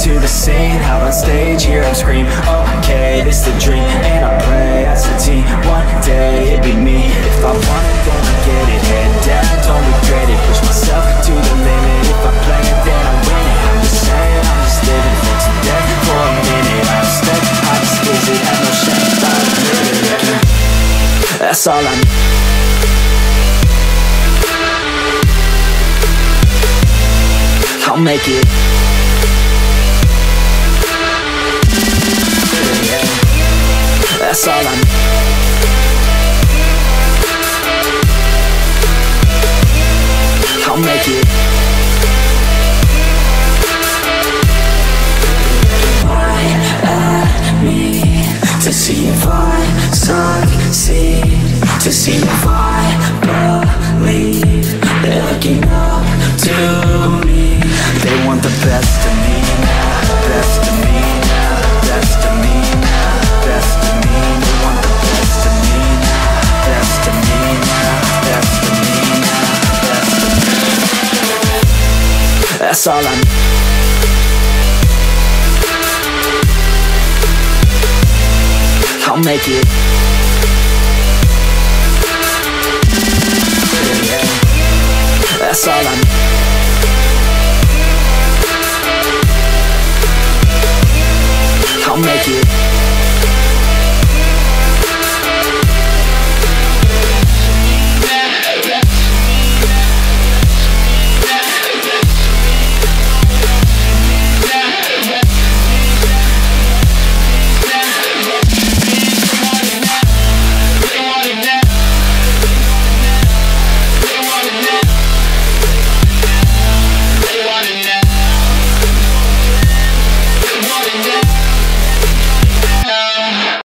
to the scene. Out on stage, hear them scream oh, Okay, this the dream. And I pray as a team One day, it'd be me. If I want it, then I get it Head down, don't regret it. Push myself to the limit. If I play it, then I win it. I'm just saying, I'm just living for today. For a minute, I step, I just visit Have no shame, it That's all I need. I'll make it That's all I need I'll make it. Me To see if I succeed To see if I believe They're looking up to me. They want the best That's all I need I'll make it That's all I need I'll make it